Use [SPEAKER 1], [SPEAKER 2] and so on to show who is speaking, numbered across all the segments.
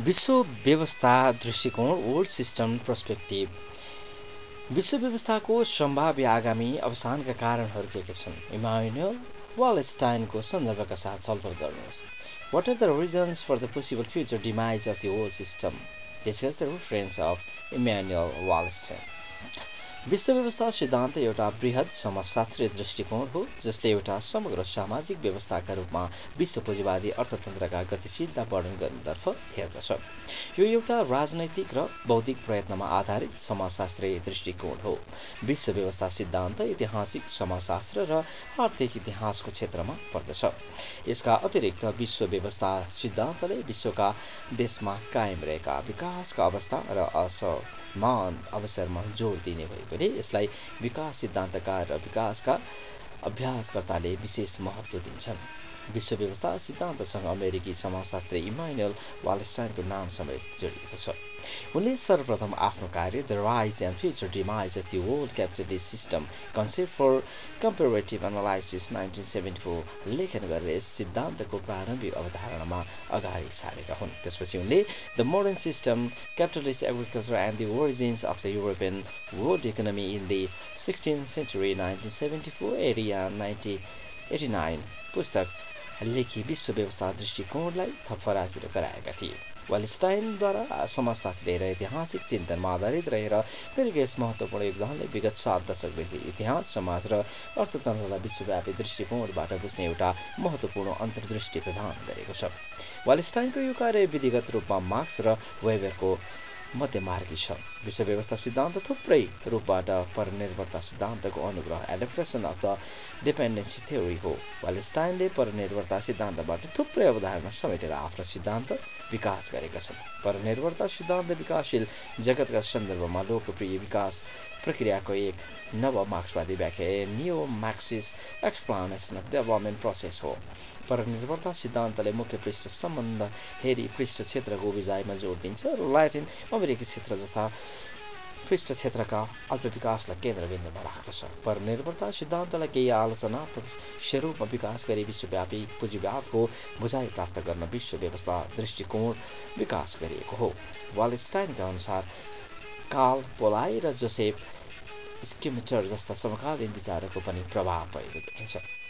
[SPEAKER 1] विश्व व्यवस्था दृष्टिकोण ओल्ड सिस्टम पर्सपेक्टिभ विश्व व्यवस्थाको सम्भाव्य आगामी अवसानका कारणहरू के के छन्? इमान्युअल वालस्टाइनको सन्दर्भका साथ छलफल गर्नुहोस्। What are the reasons for the possible future demise of the old system discuss the reference of Immanuel Wallerstein विश्व व्यवस्था सिद्धान्त एउटा वृहत समाजशास्त्रीय दृष्टिकोण हो जसले एउटा समग्र सामाजिक व्यवस्थाका रूपमा विश्व पुँजीवादी अर्थतन्त्रका गतिशीलता वर्णन गर्नेतर्फ हेर्दछ। यो एउटा राजनैतिक र बौद्धिक प्रयत्नमा आधारित समाजशास्त्रीय दृष्टिकोण हो। विश्व व्यवस्था सिद्धान्त ऐतिहासिक समाजशास्त्र र आर्थिक इतिहासको क्षेत्रमा पर्दछ। यसका अतिरिक्त विश्व व्यवस्था सिद्धान्तले विश्वका देशमा कायम रहेका विकासका अवस्था र अस मान अवसरमा जोड दिने भएकोले यसलाई विकास सिद्धान्तकार र विकासका अभ्यासकर्ताले विशेष महत्त्व दिन्छन्। विश्व व्यवस्था सिद्धान्तसँग अमेरिकी समाजशास्त्री इमानुएल वालस्टाइनको नाम समेत जोडिएको छ। उनले सर्वप्रथम आफ्नो कार्य the rise and future demise of the world capitalist system concept for comparative analysis nineteen seventy four लेखन गरेर यस सिद्धान्तको प्रारम्भिक अवधारणामा अगाडि सारेका हुन्। त्यसपछि उनले the modern system capitalist agriculture and the origins of the European world economy in the sixteen century nineteen seventy four area ninety eighty nine पुस्तक लेखी विश्व व्यवस्था दृष्टिकोणलाई थप फराकिलो गराएका थिए वालिस्टाइनद्वारा समाजशास्त्री र ऐतिहासिक चिन्तनमा आधारित रहेर फेरि यस महत्त्वपूर्ण योगदानले विगत सात दशकदेखि इतिहास समाज र अर्थतन्त्रलाई विश्वव्यापी दृष्टिकोणबाट बुझ्ने एउटा महत्त्वपूर्ण अन्तर्दृष्टि प्रदान गरेको छ वालिस्टाइनको यो कार्य विधिगत रूपमा मार्क्स र वेबरको मध्यमार्गी छ। विश्व व्यवस्था सिद्धान्त थुप्रै रूपबाट परनिर्भरता सिद्धान्तको अनुग्रह adaptation of the dependency theory हो। वालेस्टाइनले परनिर्भरता सिद्धान्तबाट थुप्रै अवधारणा समेटेर आफ्नो सिद्धान्त विकास गरेका छन्। परनिर्भरता सिद्धान्त विकासशील जगतका सन्दर्भमा लोकप्रिय विकास प्रक्रियाको एक नव मार्क्सवादी व्याख्या neo Marxist explanation of development process हो। परनिर्भरता सिद्धान्तले मुख्य पृष्ठ सम्बन्ध हेरी पृष्ठ क्षेत्रको उबिजाइमा जोड दिन्छ र ल्याटिन अमेरिकी क्षेत्र जस्ता पृष्ठ क्षेत्रका अल्प विकासलाई केन्द्रबिन्दुमा राख्दछ। परनिर्भरता सिद्धान्तलाई केही आलोचना स्वरूपमा विकास गरी विश्वव्यापी पुँजीवादको बुझाइ प्राप्त गर्न विश्व व्यवस्था दृष्टिकोण विकास गरिएको हो। वालस्टाइनका अनुसार काल पोलाइ र जोसेफ स्किमिटर जस्ता समकालीन विचारको पनि प्रभाव भएको देखिन्छ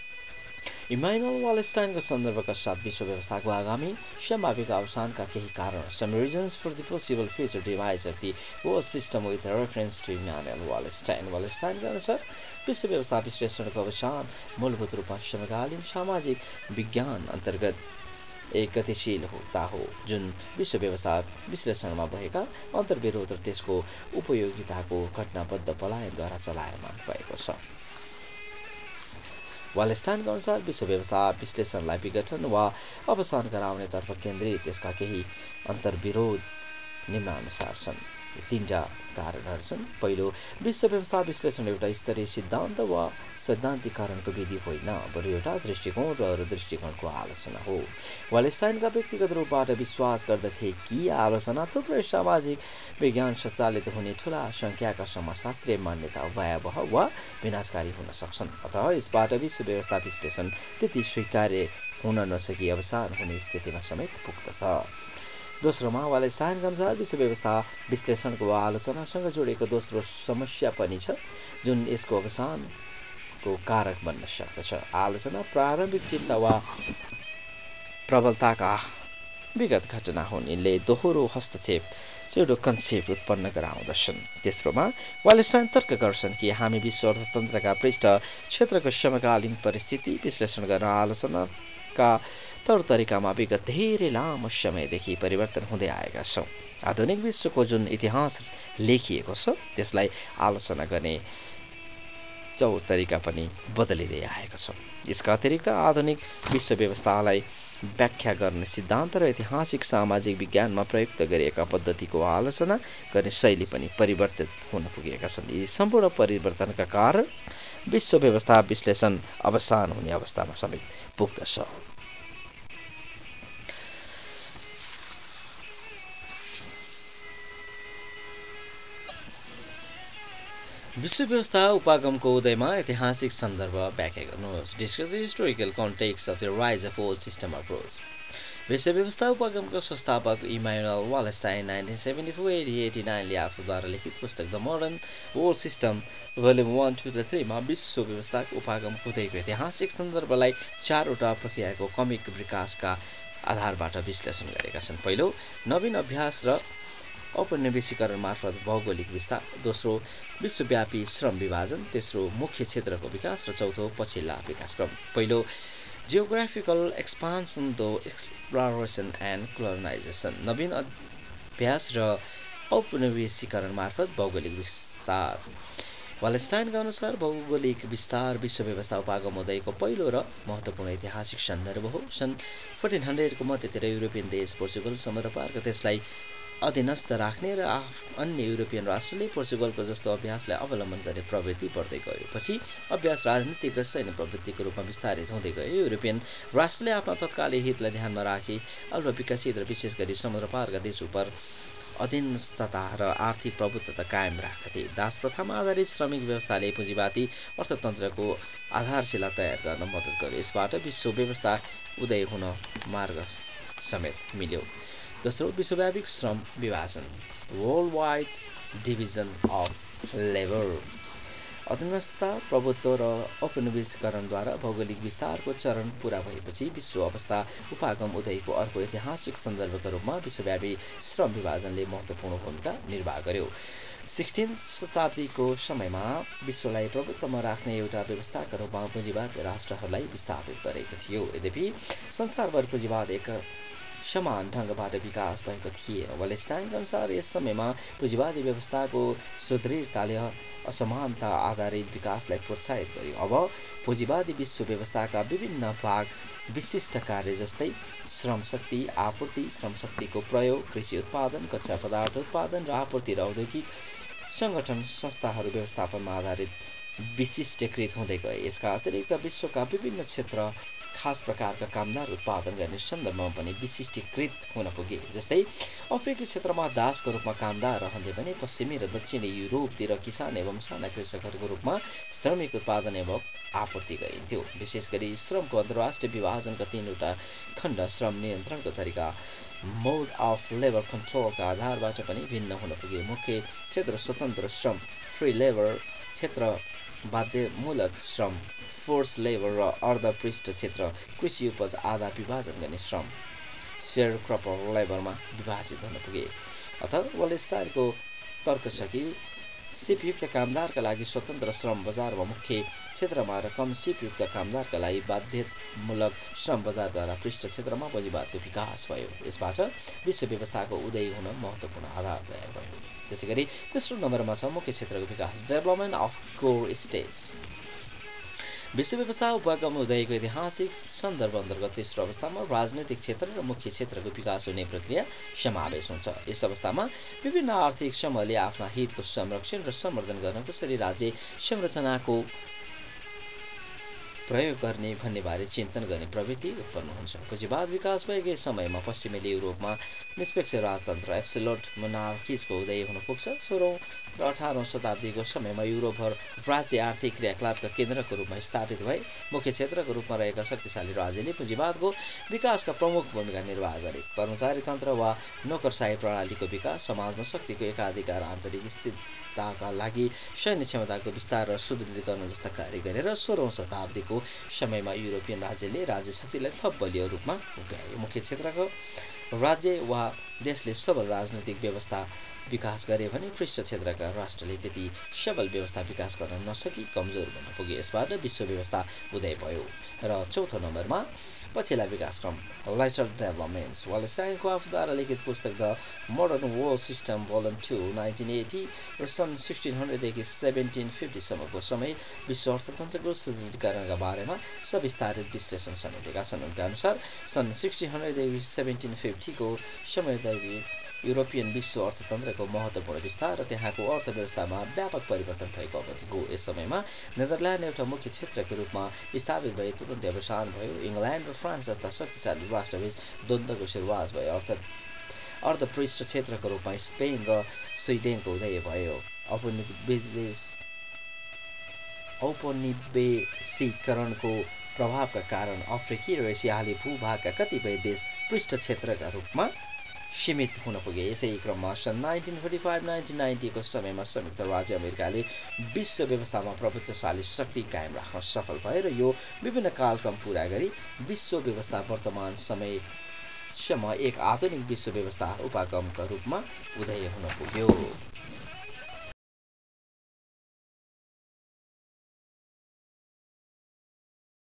[SPEAKER 1] इमानुअल वालस्टाइनको सन्दर्भका साथ विश्व व्यवस्थाको आगामी सम्भाविक अवसानका केही कारण some reasons for the possible future demise of the world system with reference to Immanuel Wallerstein वालस्टाइनका अनुसार विश्व व्यवस्था विश्लेषणको अवसान मूलभूत रूपमा समकालीन सामाजिक विज्ञान अन्तर्गत एक गतिशील होता हो। जुन विश्व व्यवस्था विश्लेषणमा भएका अन्तर्विरोध र त्यसको उपयोगिताको घटनाबद्ध पलायनद्वारा चलायमान भएको छ। वालेस्टाइनको अनुसार विश्व व्यवस्था विश्लेषणलाई विघटन वा अवसान गराउनेतर्फ केन्द्रित त्यसका केही अन्तर्विरोध निम्नानुसार छन्। तिनवटा कारणहरू छन्। पहिलो विश्व व्यवस्था विश्लेषण एउटा स्तरीय सिद्धान्त वा सैद्धान्तिकरणको विधि होइन बरु एउटा दृष्टिकोण र अरू दृष्टिकोणको आलोचना हो। वालेस्टाइनका व्यक्तिगत रूपबाट विश्वास गर्दथे कि आलोचना थुप्रै सामाजिक विज्ञान सञ्चालित हुने ठुला सङ्ख्याका समाजशास्त्रीय मान्यता भयावह वा विनाशकारी हुन सक्छन्। अतः यसबाट विश्व व्यवस्था विश्लेषण त्यति स्वीकार्य हुन नसकी अवसान हुने स्थितिमा समेत पुग्दछ। दोस्रोमा वालेस्टाइनका अनुसार विश्व व्यवस्था विश्लेषणको वा आलोचनासँग जोडिएको दोस्रो समस्या पनि छ जुन यसको अवसानको कारक बन्न सक्दछ। आलोचना प्रारम्भिक चिन्ता वा प्रबलताका विगत घटना हुन् यिनले दोहोरो हस्तक्षेप एउटा कन्सेप्ट उत्पन्न गराउँदछन्। तेस्रोमा वालेस्टाइन तर्क गर्छन् कि हामी विश्व अर्थतन्त्रका पृष्ठ क्षेत्रको समकालीन परिस्थिति विश्लेषण गर्न आलोचनाका तौर तरिकामा विगत धेरै लामो समयदेखि परिवर्तन हुँदै आएका छौँ। आधुनिक विश्वको जुन इतिहास लेखिएको छ त्यसलाई आलोचना गर्ने तौर तरिका पनि बदलिँदै आएको छ। यसका अतिरिक्त आधुनिक विश्व व्यवस्थालाई व्याख्या गर्ने सिद्धान्त र ऐतिहासिक सामाजिक विज्ञानमा प्रयुक्त गरिएका पद्धतिको आलोचना गर्ने शैली पनि परिवर्तित हुन पुगेका छन्। यी सम्पूर्ण परिवर्तनका कारण विश्व व्यवस्था विश्लेषण अवसान हुने अवस्थामा समेत पुग्दछ। विश्व व्यवस्था उपागमको उदयमा ऐतिहासिक सन्दर्भ व्याख्या गर्नुहोस्। Discuss historical context of the rise of old system approach विश्व व्यवस्था उपगमको संस्थापक Immanuel Wallerstein nineteen seventy four eighty eighty नाइनले आफूद्वारा लिखित पुस्तक the modern world system volume one two र थ्रीमा विश्व व्यवस्थाको उपागम हुँदैको ऐतिहासिक सन्दर्भलाई चारवटा प्रक्रियाको कमिक विकासका आधारबाट विश्लेषण गरेका छन्। पहिलो नवीन अभ्यास र औपनिवेशीकरण मार्फत भौगोलिक विस्तार दोस्रो विश्वव्यापी श्रम विभाजन तेस्रो मुख्य क्षेत्रको विकास र चौथो पछिल्ला विकासक्रम। पहिलो geographical expansion two exploration and colonisation नवीन अभ्यास र औपनिवेशीकरण मार्फत भौगोलिक विस्तार। वालेस्टाइनका अनुसार भौगोलिक विस्तार विश्व व्यवस्था उपागम हुँदैको पहिलो र महत्त्वपूर्ण ऐतिहासिक सन्दर्भ हो। सन् फोर्टिन हन्ड्रेडको मध्यतिर युरोपियन देश पोर्चुगल समुद्र पारका त्यसलाई अधीनस्थ राख्ने र अन्य युरोपियन राष्ट्रले पोर्चुगलको जस्तो अभ्यासलाई अवलम्बन गर्ने प्रवृत्ति बढ्दै गयो पछि अभ्यास राजनीतिक र सैन्य प्रवृत्तिको रूपमा विस्तारित हुँदै गयो। युरोपियन राष्ट्रले आफ्ना तत्कालीन हितलाई ध्यानमा राखी अल्प विकसित र विशेष गरी समुद्र पारका देश उप अधीनस्थता र आर्थिक प्रभुत्वता कायम राख्दथे। दास प्रथामा आधारित श्रमिक व्यवस्थाले पुँजीवादी अर्थतन्त्रको आधारशिला तयार गर्न मद्दत गर्यो। यसबाट विश्व व्यवस्था उदय हुन मार्ग समेत मिल्यो। दोस्रो विश्वव्यापी श्रम विभाजन world wide division of labour अधीनस्थ प्रभुत्व र औपनिवेशीकरणद्वारा भौगोलिक विस्तारको चरण पुरा भएपछि विश्व अवस्था उपागम उदयको अर्को ऐतिहासिक सन्दर्भका रूपमा विश्वव्यापी श्रम विभाजनले महत्त्वपूर्ण भूमिका निर्वाह गर्यो। सिक्सटिन शताब्दीको समयमा विश्वलाई प्रभुत्वमा राख्ने एउटा व्यवस्थाका रूपमा पुँजीवाद राष्ट्रहरूलाई विस्थापित गरेको थियो। यद्यपि संसारभर पुँजीवाद एक समान ढङ्गबाट विकास भएको थिएन वलेस्टाइनको अनुसार यस समयमा पुँजीवादी व्यवस्थाको सुदृढताले असमानता आधारित विकासलाई प्रोत्साहित गर्यो अब पुँजीवादी विश्व व्यवस्थाका विभिन्न भाग विशिष्ट कार्य जस्तै श्रमशक्ति आपूर्ति श्रमशक्तिको प्रयोग कृषि उत्पादन कच्चा पदार्थ उत्पादन र आपूर्ति र औद्योगिक सङ्गठन संस्थाहरू व्यवस्थापनमा आधारित विशिष्टीकृत हुँदै गए। यसका अतिरिक्त विश्वका विभिन्न क्षेत्र खास प्रकारका कामदार उत्पादन गर्ने सन्दर्भमा पनि विशिष्टीकृत हुन पुगे जस्तै अफ्रिकी क्षेत्रमा दासको रूपमा कामदार रहँदै भने पश्चिमी र दक्षिणी युरोपतिर किसान एवं साना कृषकहरूको रूपमा श्रमिक उत्पादन एवं आपूर्ति गरिन्थ्यो। विशेष गरी श्रमको अन्तर्राष्ट्रिय विभाजनका तिनवटा खण्ड श्रम नियन्त्रणको तरिका मोड अफ लेबर कन्ट्रोलका आधारबाट पनि भिन्न हुन पुगे। मुख्य क्षेत्र स्वतन्त्र श्रम फ्री लेबर क्षेत्र बाध्यमूलक श्रम फोर्स लेबर र अर्धपृष्ठ क्षेत्र कृषि उपज आधा विभाजन गर्ने श्रम। सेयर क्रपर लेबरमा विभाजित हुन पुगे। अथवा वलेस्टारको तर्क छ कि सिपयुक्त कामदारका लागि स्वतन्त्र श्रम बजार वा मुख्य क्षेत्रमा र कम सिपयुक्त कामदारका लागि बाध्यतामूलक श्रम बजारद्वारा पृष्ठ क्षेत्रमा पुँजीवादको विकास भयो। यसबाट विश्व व्यवस्थाको उदय हुन महत्त्वपूर्ण आधार तयार भयो। त्यसै गरी तेस्रो नम्बरमा छ मुख्य क्षेत्रको विकास डेभलपमेन्ट अफ कोर स्टेज विश्व व्यवस्था उपक्रम उदयको ऐतिहासिक सन्दर्भ अन्तर्गत तेस्रो अवस्थामा राजनैतिक क्षेत्र र मुख्य क्षेत्रको विकास हुने प्रक्रिया समावेश हुन्छ। यस अवस्थामा विभिन्न आर्थिक समूहले आफ्ना हितको संरक्षण र सम्वर्धन गर्न कसरी राज्य संरचनाको प्रयोग गर्ने भन्नेबारे चिन्तन गर्ने प्रवृत्ति उत्पन्न हुन्छ। पुँजीवाद विकास भएकै समयमा पश्चिमेली युरोपमा निष्पक्ष राजतन्त्र एप्सिलोट मोनार्किजको उदय हुन पुग्छ। सोह्रौँ र अठारौँ शताब्दीको समयमा युरोपभर राज्य आर्थिक क्रियाकलापका केन्द्रको रूपमा स्थापित भए मुख्य क्षेत्रको रूपमा रहेका शक्तिशाली राज्यले पुँजीवादको विकासका प्रमुख भूमिका निर्वाह गरे। कर्मचारी तन्त्र वा नोकरसाही प्रणालीको विकास समाजमा शक्तिको एकाधिकार आन्तरिक स्थिरताका लागि सैन्य क्षमताको विस्तार र सुदृढीकरण जस्ता कार्य गरेर सोह्रौँ शताब्दीको समयमा युरोपियन राज्यले राज्य शक्तिलाई थप बलियो रूपमा उभ्यायो मुख्य क्षेत्रको राज्य वा देशले सबल राजनैतिक व्यवस्था विकास गरे भने पृष्ठ क्षेत्रका राष्ट्रले त्यति सबल व्यवस्था विकास गर्न नसकी कमजोर बन्न पुगे यसबाट विश्व व्यवस्था उदय भयो। र चौथो नम्बरमा पछिल्ला विकासक्रम लाइटर डेभलपमेन्ट्स वालेसाइनको आफूद्वारा लिखित पुस्तक the modern world system volume two nineteen eighty र सन् सिक्सटिन हन्ड्रेडदेखि सेभेन्टिन फिफ्टीसम्मको समय विश्व अर्थतन्त्रको सुदृढीकरणका बारेमा सविस्तारित विश्लेषण समेटेका छन्। उनका अनुसार सन् सिक्सटिन हन्ड्रेडदेखि सेभेन्टिन फिफ्टीको समयदेखि युरोपियन विश्व अर्थतन्त्रको महत्त्वपूर्ण विस्तार र त्यहाँको अर्थव्यवस्थामा व्यापक परिवर्तन भएको अवधि हो यस समयमा नेदरल्यान्ड एउटा मुख्य क्षेत्रको रूपमा स्थापित भए तुरन्तै अवसान भयो। इङ्ल्यान्ड र फ्रान्स जस्ता शक्तिशाली राष्ट्रबीच द्वन्द्वको सुरुवात भयो। अर्थ अर्धपृष्ठ क्षेत्रको रूपमा स्पेन र स्विडेनको उदय भयो। औपनिवेश औपनिवेशीकरणको प्रभावका कारण अफ्रिकी र एसियाली भूभागका कतिपय देश पृष्ठ क्षेत्रका रूपमा सीमित हुन पुगे यसै क्रममा सन् नाइन्टिन फोर्टी फाइभ नाइन्टिन नाइन्टीको समयमा संयुक्त राज्य अमेरिकाले विश्व व्यवस्थामा प्रभुत्वशाली शक्ति कायम राख्न सफल भयो र यो विभिन्न कालक्रम पुरा गरी विश्व व्यवस्था वर्तमान समयसम्म एक आधुनिक विश्व व्यवस्था उपागमका रूपमा उदय हुन पुग्यो।